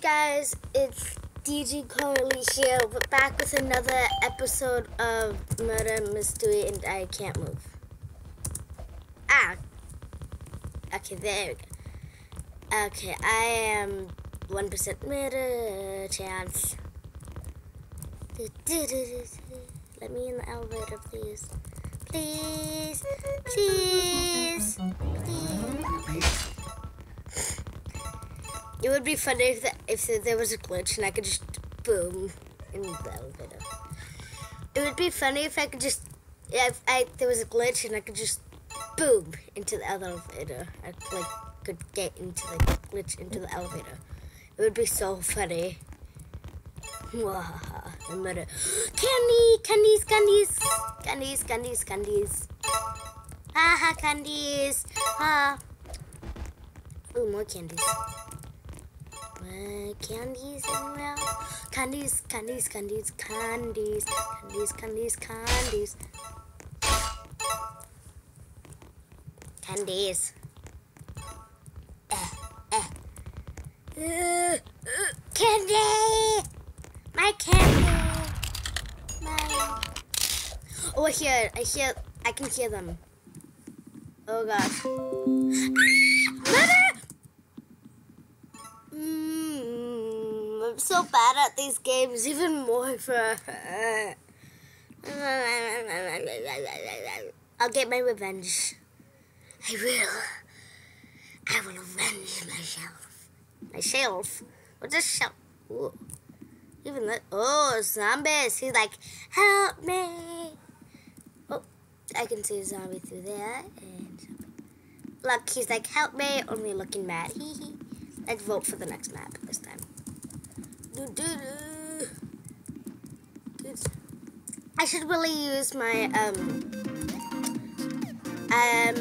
Hey guys, it's DG Carly here, but back with another episode of Murder Mystery and I Can't Move. Ah! Okay, there we go. Okay, I am 1% murder chance. Let me in the elevator, please. Please, please, please. It would be funny if, the, if there was a glitch and I could just boom in the elevator. It would be funny if I could just, if I, there was a glitch and I could just boom into the elevator. I like could get into the glitch into the elevator. It would be so funny. I'm gonna candy, candies, candies, candies, candies, candies. Ah, candies. Ah. Ooh, more candies. Uh, candies anywhere? Candies, candies, candies, candies, candies, candies, candies. Candies. Eh, eh. Uh, uh, candy! My candy! My... Oh, I hear, I hear, I can hear them. Oh gosh. I'm so bad at these games, even more for. I'll get my revenge. I will. I will avenge myself. Myself? What's a shelf? Ooh. Even that. Oh, zombies. He's like, help me. Oh, I can see a zombie through there. And look, he's like, help me. Only looking mad. Hee hee. Let's vote for the next map this time. I should really use my um um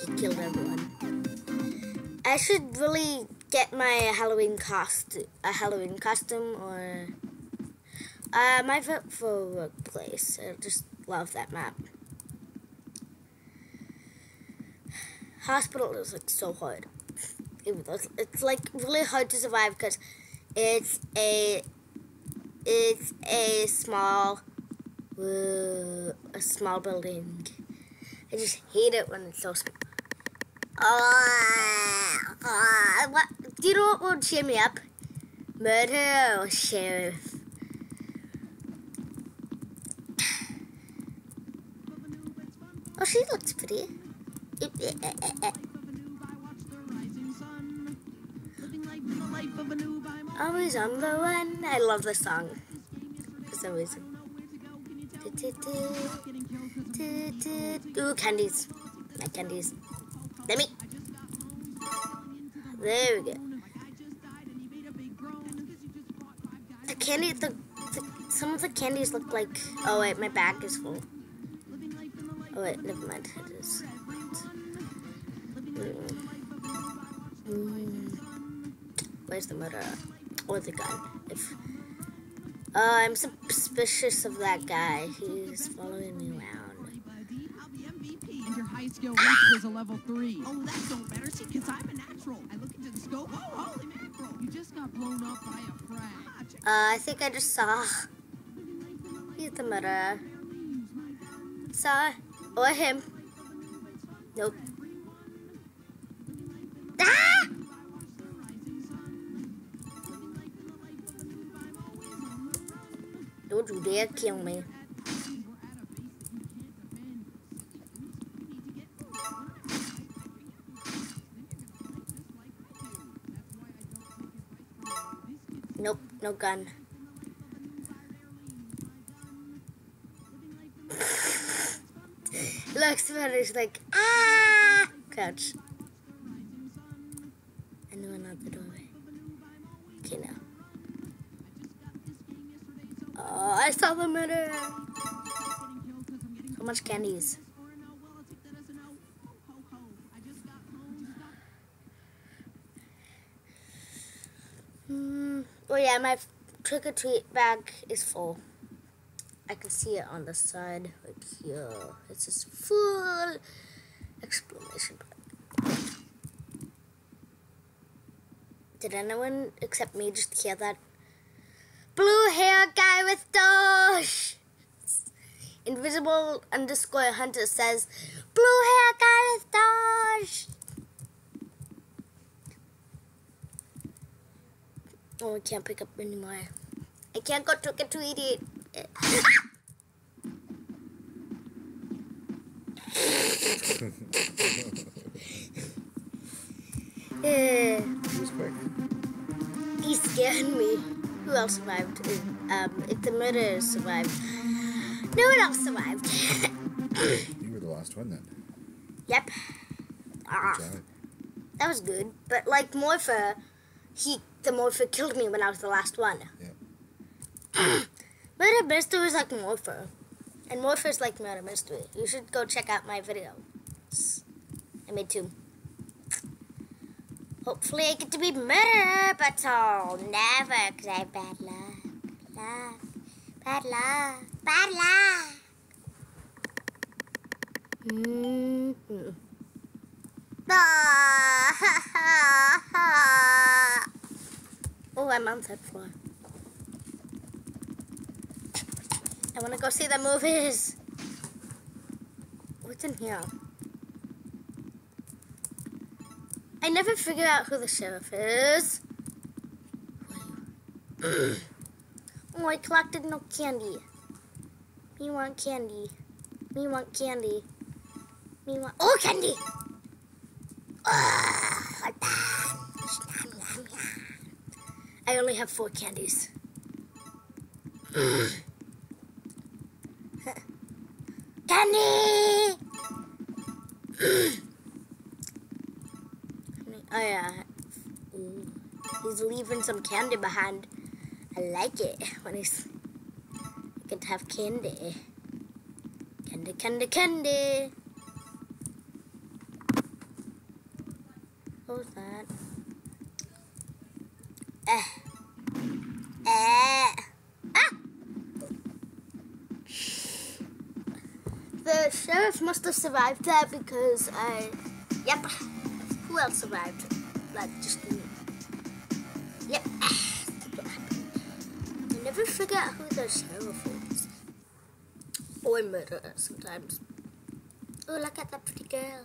he killed everyone. I should really get my Halloween costume a Halloween costume or uh my vote for workplace. I just love that map. hospital is like so hard. It's like really hard to survive because it's a it's a small uh, a small building. I just hate it when it's so small. Uh, uh, what? Do you know what would cheer me up? Murder or sheriff? Oh, she looks pretty. Always on the run. I love this song for some reason. Ooh, candies. My candies. Let me. There we go. The candy, the, the, some of the candies look like. Oh wait, my bag is full. Oh wait, never mind. It is. Mm. Mm. Where's the murderer? Or the gun? If uh, I'm suspicious of that guy. He's following me around. And your high skill ah! is a level three. Oh, that's so better. See, because I'm a natural. I look into the scope. Oh, holy mackerel. You just got blown up by a frag. Uh, I think I just saw. He's the murderer. Saw. Or him. Nope. You dare kill me. Nope, no gun. Looks better, like, ah! Crouch. Much candies. Mm, oh yeah, my trick or treat bag is full. I can see it on the side right here. It's just full exclamation point. Did anyone except me just hear that? Blue hair guy with Doge. Invisible underscore hunter says, Blue hair guy with Doge. Oh, I can't pick up anymore. I can't go trick or treating. Eh, He was quick. he scared me. Who else survived? Um, if the murderer survived. No one else survived. You were the last one then. yep. Ah, that was good. But like Morpher, he the Morpher killed me when I was the last one. Yeah. Murder Mystery is like Morpher. And Morpher is like Murder Mystery. You should go check out my video. I made two. Hopefully I get to be murderer, but I'll never because I have bad luck. Luck. Bad luck. Luck. Mm-hmm. oh, I'm on third floor. I want to go see the movies. What's in here? I never figure out who the sheriff is. oh, I collected no candy. Me want candy. Me want candy. Me want. Oh, candy! Oh. I only have four candies. Candy! oh yeah. Ooh. He's leaving some candy behind. I like it when he's Get have candy. Candy, candy, candy. What was that? Eh. Eh. Ah! The sheriff must have survived that because I. Yep. Who else survived? Like just me. Yep. Happened. I never out who the sheriff is. Or murderer sometimes. Oh, look at that pretty girl.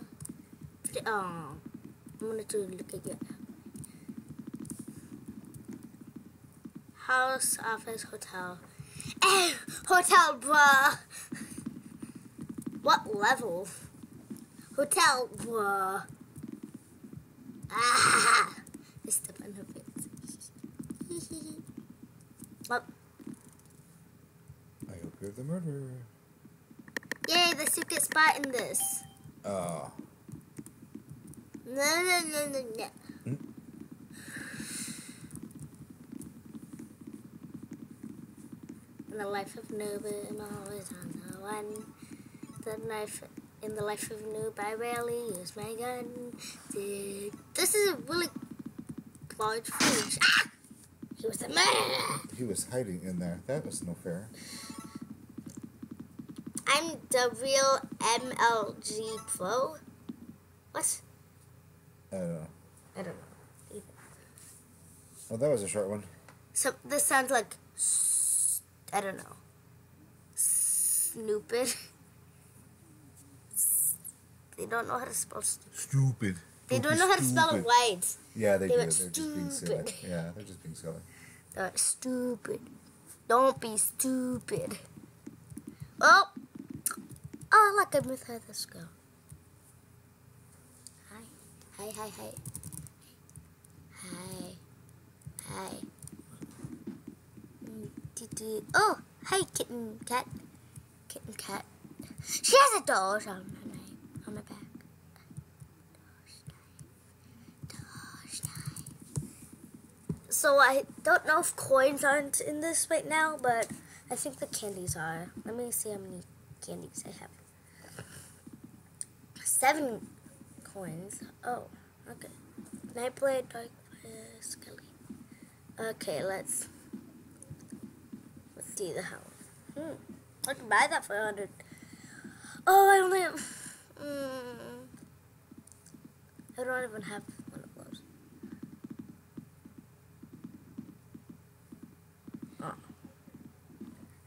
Pretty. Oh. I'm gonna do look at you. House, office, hotel. Eh, hotel, bruh. What level? Hotel, bruh. Ah, I step on her face. well, I hope you're the murderer. The secret spot in this. Oh. No, no, no, no, no. Hmm? In the life of noob, I'm always on the one. The knife in the life of noob, I rarely use my gun. This is a really large fridge. Ah! He was a murderer. He was hiding in there. That was no fair. I'm the real MLG Pro. What? I don't know. I don't know. Well, that was a short one. So this sounds like I don't know. Snoopid. They don't know how to spell. St- Stupid. they don't know how to spell it right. Yeah, they, they do. They're just being silly. stupid. Yeah, they're just being silly. They're stupid. Don't be stupid. Oh, oh look, I'm with her. This girl. Hi, hi, hi, hi, hi, hi. Mm. Oh, hi, kitten cat, kitten cat. She has a doge on my on my back. So I don't know if coins aren't in this right now, but I think the candies are. Let me see how many candies I have seven coins. Oh, okay. Nightblade, Darkfire, Skelly. Okay, let's let's see the house. Hmm. I can buy that for a hundred. Oh, I only have. Mm, I don't even have one of those. Oh.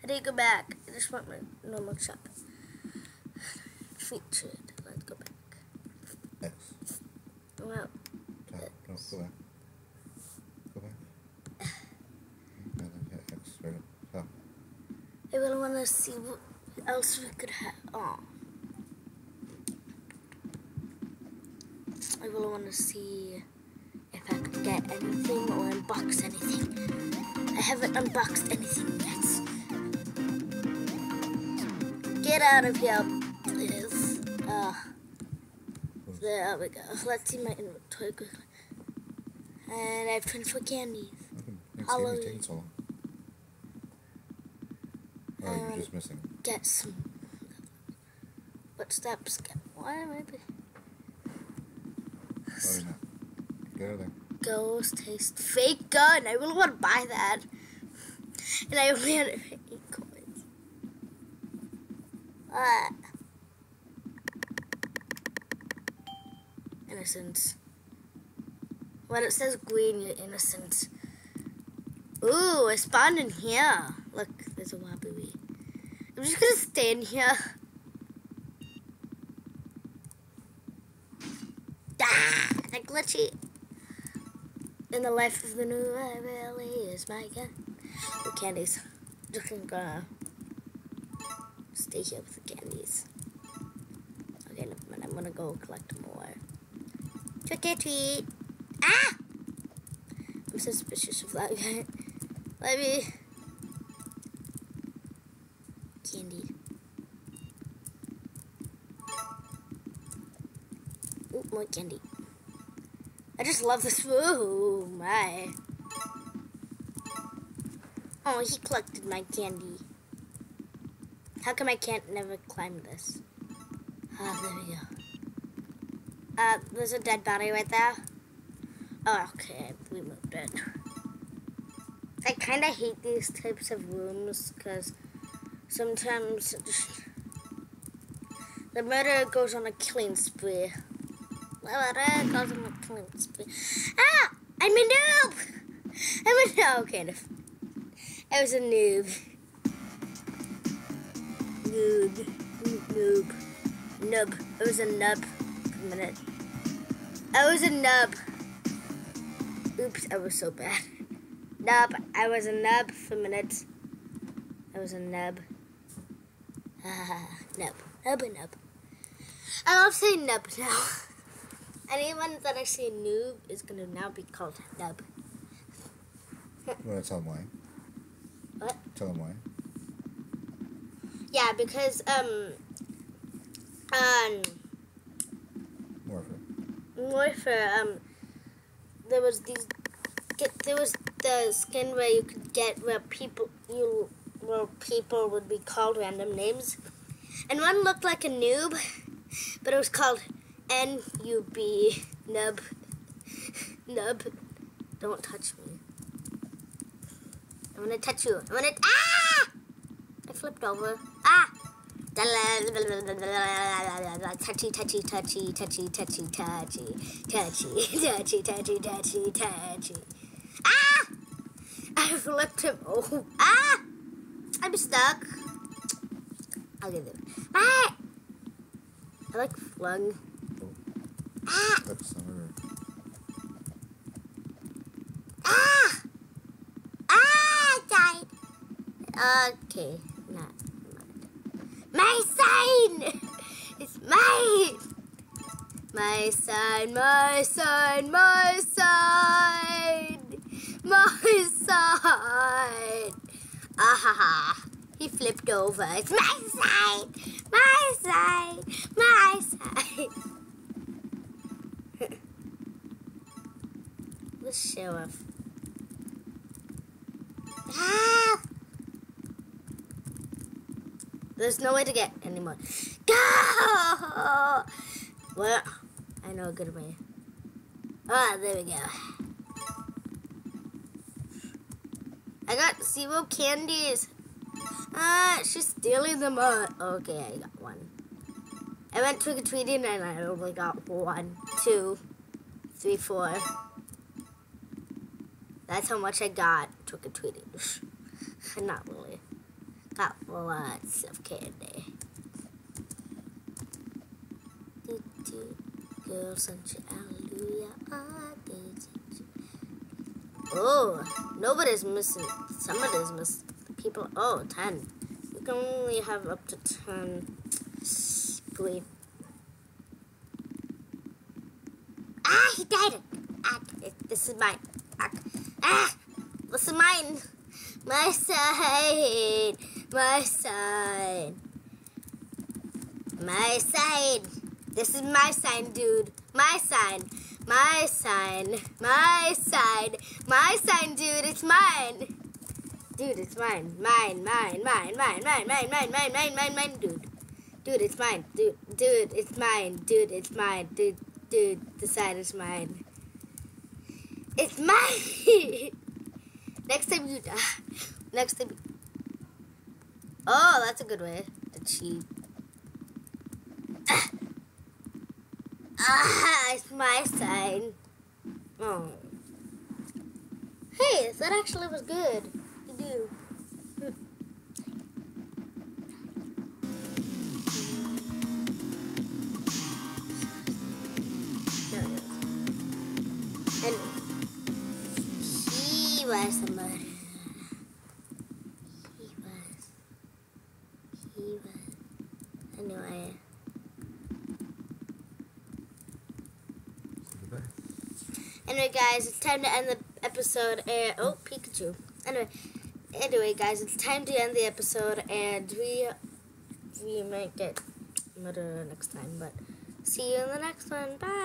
I didn't go back. I just want my normal shop featured. I really want to see what else we could have. Oh. I really want to see if I could get anything or unbox anything. I haven't unboxed anything yet. Get out of here, there we go. Let's see my inventory quickly. And I have 24 candies. Thanksgiving's Halloween. so long? Oh, Um, you're just missing. Get some. What steps? Get why maybe? Oh, he's not. Get out of there. Ghost taste fake gun. I really want to buy that. And I only had eight coins. What? Innocence. When it says green, you're innocent. Ooh, I spawned in here. Look, there's a wobbly. I'm just gonna stay in here. Ah, that glitchy. In the life of the new I really is my gun. The candies. Just gonna stay here with the candies. Okay. I'm gonna go collect more. Trick or treat. Ah! I'm suspicious of that guy. Let me. Candy. Ooh, more candy. I just love this. Ooh, my. Oh, he collected my candy. How come I can't never climb this? Ah, there we go. Uh, there's a dead body right there. Oh, okay, we moved it. I kind of hate these types of rooms because sometimes the murderer goes on a killing spree. The murderer goes on a spree. Ah! I'm a noob! I'm a noob, kind of. I was a noob. Noob. Noob. Noob. I was a a minute. I was a nub. Oops, I was so bad. Nub. I was a nub for a minute. I was a nub. Ah, nub. Nub nub. I love saying nub now. Anyone that I say noob is gonna now be called nub. You want to tell him why? What? Tell him why. Yeah, because um um. For um there was these there was the skin where you could get where people you where people would be called random names. And one looked like a noob but it was called n-u-b nub nub. Don't touch me. I'm gonna touch you. I'm gonna ah! I flipped over. Ah touchy, touchy, touchy, touchy, touchy, touchy, touchy, touchy, touchy, touchy, touchy. Ah! I flipped him. Oh, ah! I'm stuck. I'll get there. Ah! I like flung. Ah! That's. Ah! Ah! I died. Okay, My sign, my side, my side, My side. Ah ha ha! He flipped over. It's my side, My side, My side. the sheriff. Ah! There's no way to get anymore. Go! Well, I know a good way. Ah, there we go. I got zero candies. Ah, she's stealing them all. Okay, I got one. I went trick or treating and I only got one, two, three, four. That's how much I got trick or treating. Not really. got lots of candy. Do, do, girls and hallelujah. ah, they sing sh- Oh, nobody's missing. Somebody's missing. People. Oh, 10. You can only have up to 10. Glee. Ah, he died. Ah, this is mine. Ah, this is mine. My side. My side. My side. This is my sign, dude. My sign. My sign. My sign. My sign, dude. It's mine. Dude, it's mine. Mine, mine, mine, mine, mine, mine, mine, mine, mine, mine, mine, dude. Dude, it's mine. Dude, dude, it's mine. Dude, it's mine. Dude, dude, the sign is mine. It's mine. Next time you die. Next time. Oh, that's a good way to cheat. Ah, ah it's my sign. Oh. Hey, that actually was good to do. And he was the murderer. He was. He was. Anyway. Goodbye. Anyway, guys, it's time to end the episode. And oh, Pikachu. Anyway, anyway, guys, it's time to end the episode, and we we might get murder next time. But see you in the next one. Bye.